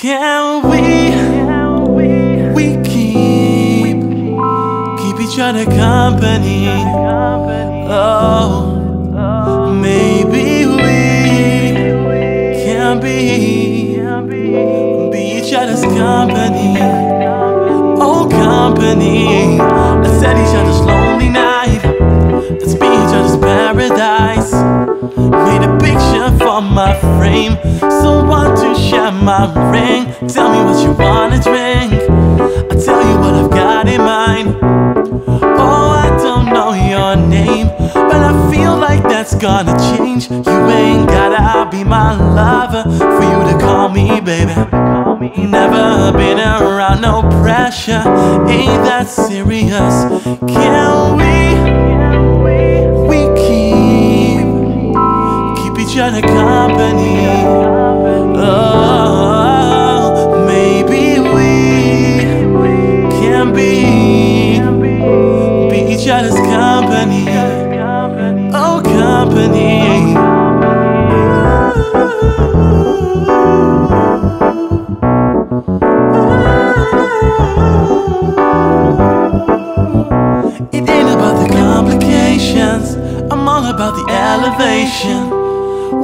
Can we, we keep, keep each other company? Oh, maybe we can be, be each other's company. Oh, company. Let's set each other's for my frame. So want to share my ring. Tell me what you wanna drink. I tell you what I've got in mind. Oh, I don't know your name, but I feel like that's gonna change. You ain't gotta be my lover for you to call me baby. Never been around no pressure, ain't that serious? Can we? We keep keep each other each other's company. Oh, company. It ain't about the complications. I'm all about the elevation.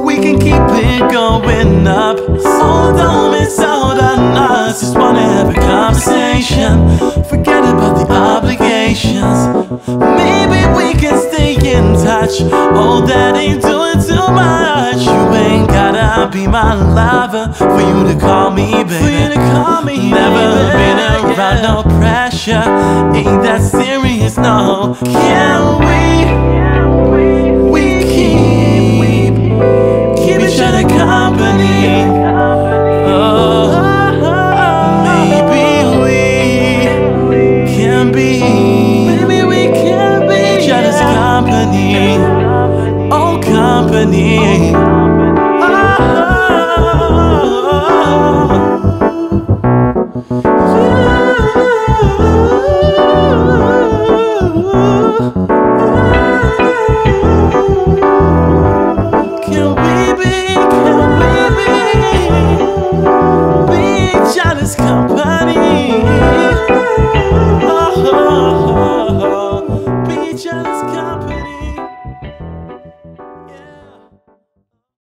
We can keep it going up. Hold on, it's all on us. Just wanna have a conversation. Touch. Oh, that ain't doing too much. You ain't gotta be my lover for you to call me, baby. For you to call me, Never been around no pressure. Ain't that serious? No. Can we? company. company. Oh, oh, oh, be jealous.